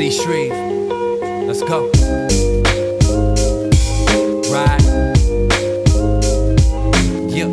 C Shreve. Let's go. Ride. Yeah.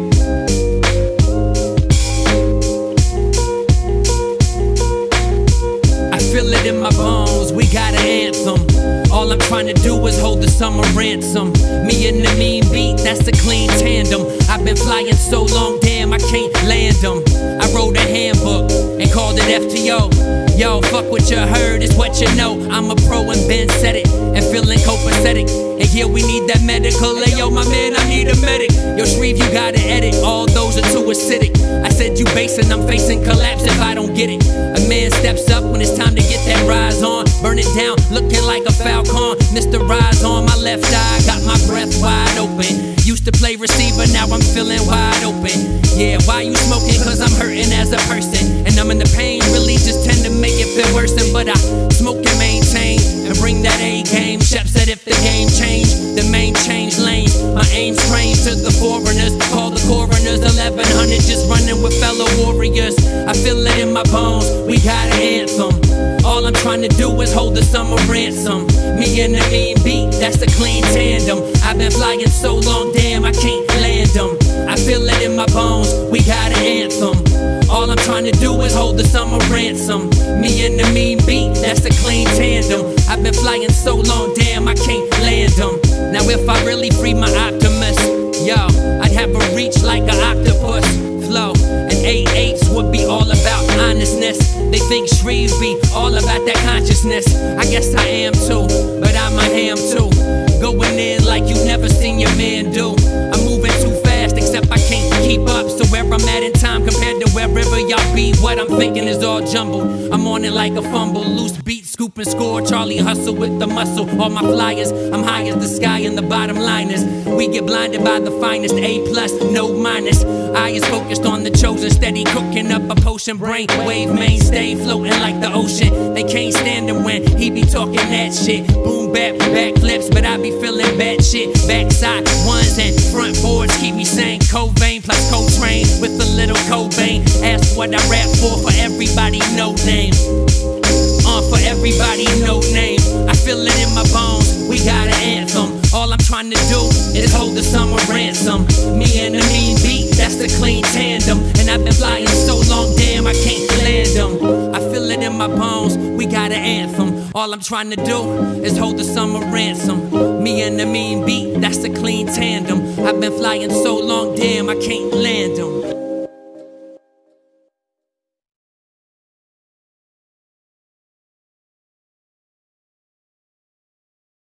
I feel it in my bones. We got an anthem. All I'm trying to do is hold the summer ransom. Me and the mean beat, that's the clean tandem. I've been flying so long, damn, I can't land them. I wrote a handbook called it FTO. Yo, fuck what you heard, it's what you know. I'm a pro and Ben said it, and feeling copacetic. And here we need that medical. Hey, yo, my man, I need a medic. Yo, Shreve, you gotta edit. All those are too acidic. I said you basing, I'm facing collapse if I don't get it. A man steps up when it's time to get that rise on. Burn it down, looking like a falcon. Mr. Rise on my left eye, got my breath wide open. Used to play receiver, now I'm feeling wide open. Yeah, why you smoking? Cause I'm hurting as a person. And the pain, really just tend to make it feel worse. But I smoke and maintain and bring that A game. Shep said if the game change, the main change lane. My aim's strange to the foreigners. Call the coroners, 1100 just running with fellow warriors. I feel it in my bones, we got an anthem. All I'm trying to do is hold the summer ransom. Me and the mean beat, that's a clean tandem. I've been flying so long, damn, trying to do is hold the summer ransom. Me and the mean beat, that's a clean tandem. I've been flying so long, damn, I can't land them. Now, if I really free my Optimus, yo, I'd have a reach like an octopus flow. And 8 eights would be all about honestness. They think Shreve be all about that consciousness. I guess I am too, but I'm a ham too. Going in like you've never seen your man do. Thinking is all jumbled. I'm on it like a fumble, loose beat, scoop and score. Charlie hustle with the muscle. All my flyers, I'm high as the sky, and the bottom line is we get blinded by the finest. A plus, no minus. I is focused on the chosen, steady cooking up a potion. Brain wave mainstay, floating like the ocean. They can't stand him when he be talking that shit. Boom bap, backflips, but I be feeling bad shit. Backside ones and front keep me saying Cobain plus Coltrane with a little Cobain. Ask what I rap for, for everybody no name. Uh, for everybody no name. I feel it in my bones. We got an anthem. All I'm trying to do is hold the summer ransom. Me and the mean beat, that's the clean tandem. And I've been flying so long, damn, I can't land them. I feel it in my bones. We got an anthem. All I'm trying to do is hold the summer ransom. Me and the mean beat, that's a clean tandem. I've been flying so long, damn, I can't land them.